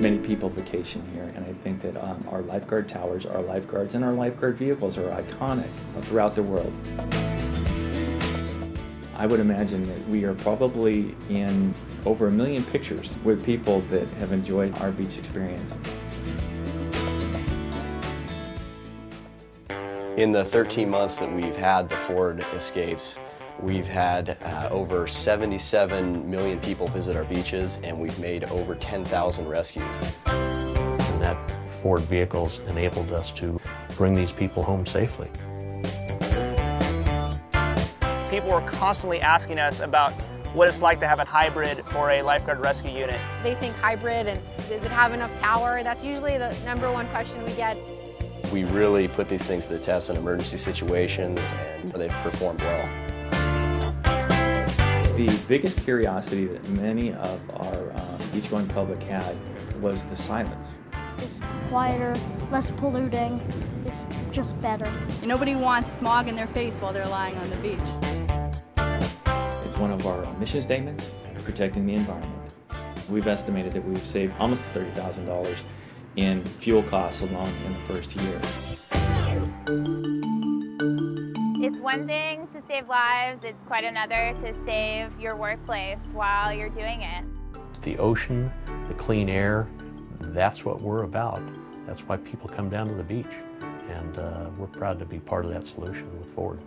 Many people vacation here, and I think that um, our lifeguard towers, our lifeguards, and our lifeguard vehicles are iconic throughout the world. I would imagine that we are probably in over a million pictures with people that have enjoyed our beach experience. In the 13 months that we've had the Ford Escapes, we've had uh, over 77 million people visit our beaches and we've made over 10,000 rescues. And that Ford vehicles enabled us to bring these people home safely. People were constantly asking us about what it's like to have a hybrid or a lifeguard rescue unit. They think hybrid and does it have enough power? That's usually the number one question we get. We really put these things to the test in emergency situations and they've performed well. The biggest curiosity that many of our um, beach-going public had was the silence. It's quieter, less polluting. It's just better. And nobody wants smog in their face while they're lying on the beach. It's one of our mission statements, protecting the environment. We've estimated that we've saved almost $30,000 in fuel costs alone in the first year. It's one thing to save lives, it's quite another to save your workplace while you're doing it. The ocean, the clean air, that's what we're about. That's why people come down to the beach. And uh, we're proud to be part of that solution with Ford.